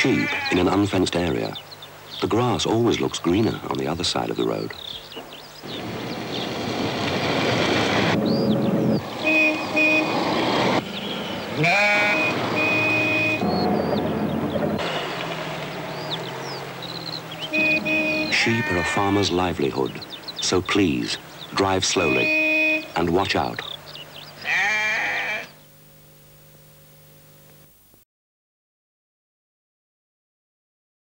sheep in an unfenced area. The grass always looks greener on the other side of the road. Sheep are a farmer's livelihood, so please, drive slowly and watch out.